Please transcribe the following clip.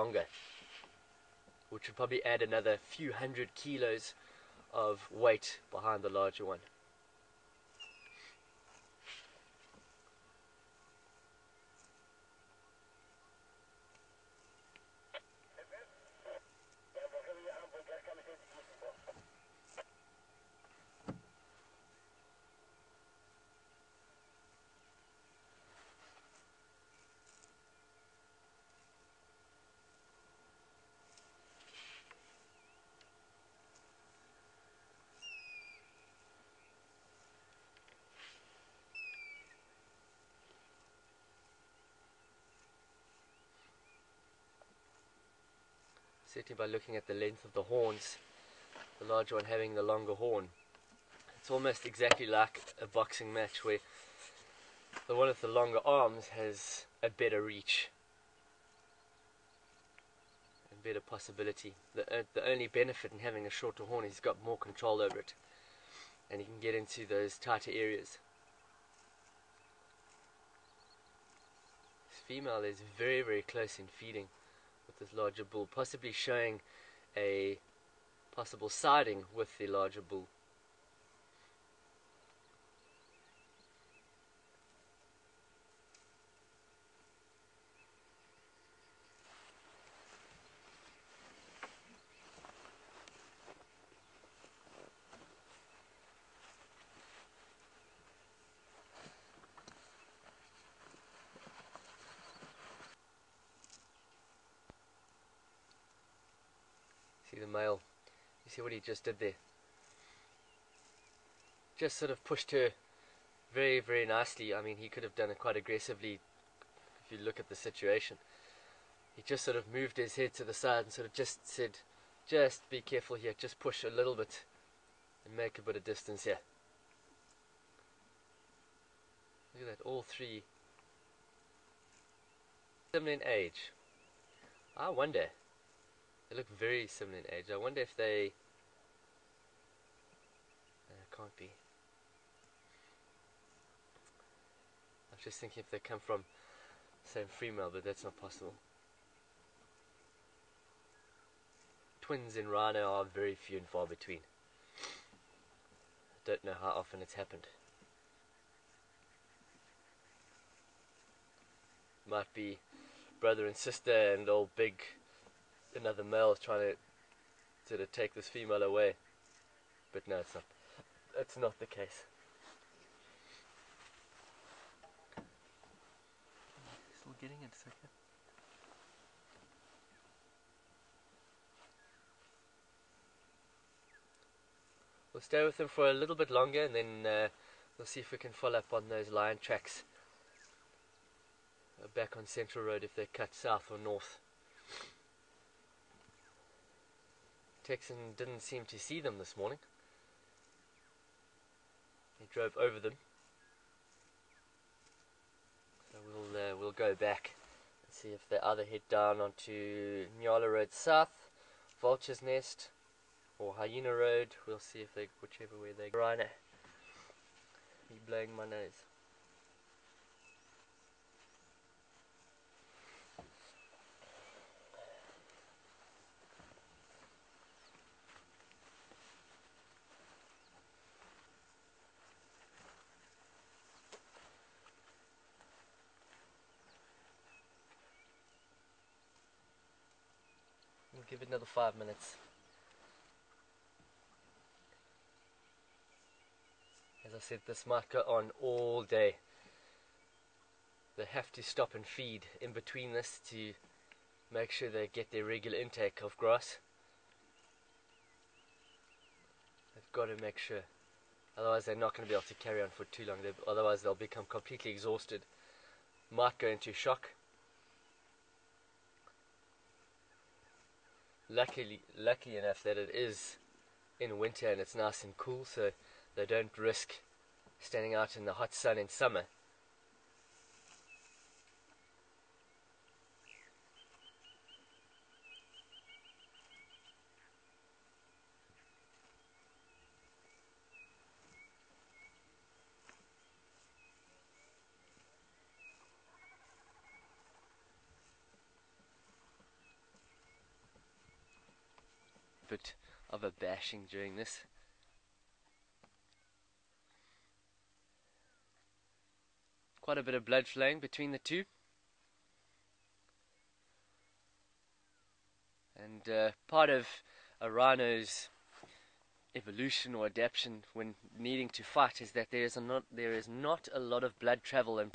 longer, which would probably add another few hundred kilos of weight behind the larger one. Certainly by looking at the length of the horns, the larger one having the longer horn. It's almost exactly like a boxing match where the one with the longer arms has a better reach and better possibility. The, uh, the only benefit in having a shorter horn is he's got more control over it and he can get into those tighter areas. This female is very very close in feeding this larger bull, possibly showing a possible siding with the larger bull. The male. You see what he just did there? Just sort of pushed her very, very nicely. I mean, he could have done it quite aggressively if you look at the situation. He just sort of moved his head to the side and sort of just said, just be careful here, just push a little bit and make a bit of distance here. Look at that, all three similar in age. I wonder they look very similar in age. I wonder if they... Uh, can't be. I was just thinking if they come from the same female, but that's not possible. Twins in rhino are very few and far between. Don't know how often it's happened. Might be brother and sister and all big another male is trying to sort of take this female away. But no, it's not. That's not the case. Still getting it, it's okay. We'll stay with them for a little bit longer and then uh, we'll see if we can follow up on those lion tracks uh, back on Central Road if they cut south or north. Texan didn't seem to see them this morning. He drove over them. So we'll uh, we'll go back and see if they either head down onto Nyala Road South, Vulture's Nest, or Hyena Road. We'll see if they whichever way they go. Rhino. Be blowing my nose. Give it another five minutes. As I said, this might go on all day. They have to stop and feed in between this to make sure they get their regular intake of grass. They've got to make sure. Otherwise they're not going to be able to carry on for too long. They, otherwise they'll become completely exhausted. Might go into shock luckily lucky enough that it is in winter and it's nice and cool so they don't risk standing out in the hot sun in summer bit of a bashing during this. Quite a bit of blood flowing between the two. And uh, part of a rhino's evolution or adaptation when needing to fight is that there is not there is not a lot of blood travel and